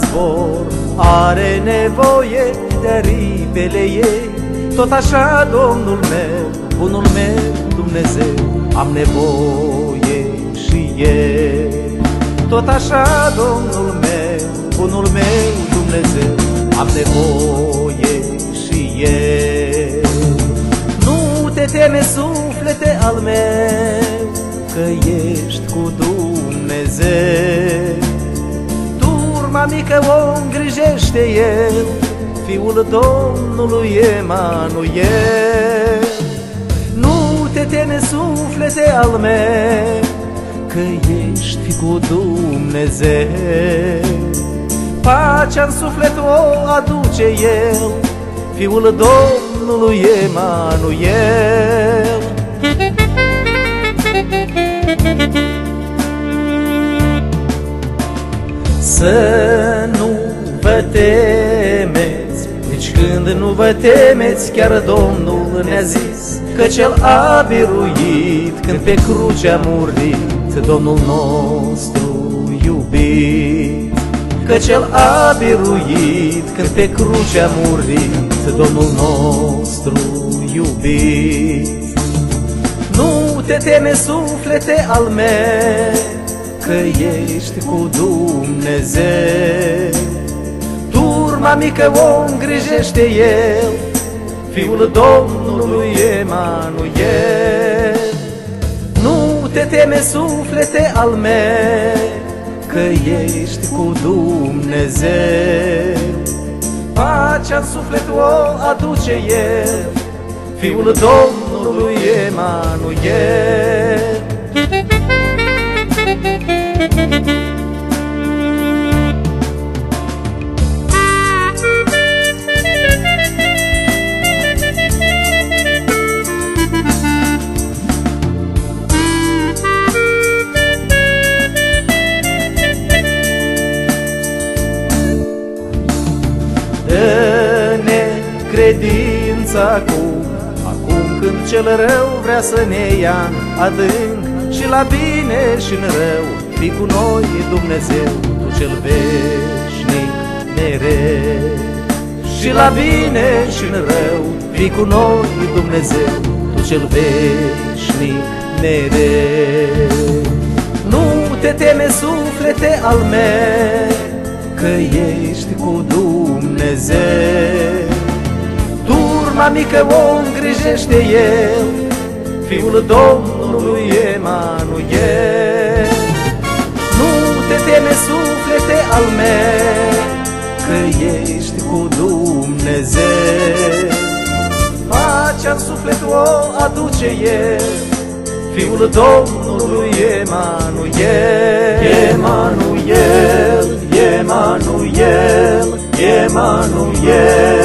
zbor. Are nevoie de ripele ei. Tot așa, Domnul meu, bunul meu Dumnezeu Am nevoie și eu. Tot așa, Domnul meu, bunul meu Dumnezeu Am nevoie și eu. Nu te teme, suflete al meu Că ești cu Dumnezeu Turma mică o îngrijește El. Fiul Domnului Emanuel. Nu te teme, suflete al meu Că ești cu Dumnezeu. Pacea în suflet o aduce El Fiul Domnului Emanuel Să nu vă temeți, nici când nu vă temeți, chiar Domnul ne-a zis că cel a biruit când pe cruce a murit Domnul nostru iubit. Că cel a biruit când pe cruce a murit Domnul nostru iubit. Nu te teme, suflete al meu, că ești cu Dumnezeu. Turma mică o îngrijește El, Fiul Domnului Emanuel. Nu te teme, suflete al meu, că ești cu Dumnezeu. Pacea în suflet o aduce El, Fiul Domnului Emanuel. Dă-ne credința acum, acum când cel rău vrea să ne ia în adânc și la bine și în rău, fi cu noi Dumnezeu, Tu cel veșnic mereu. Și la bine și în rău, fi cu noi Dumnezeu, Tu cel veșnic mereu. Nu te teme, suflete al meu, că ești cu Dumnezeu. Turma mică o îngrijește El, Fiul Domnului Emanuel. Nu te teme, suflete al meu, că ești cu Dumnezeu. Pacea în suflet o aduce El, Fiul Domnului Emanuel. Emanuel, Emanuel, Emanuel.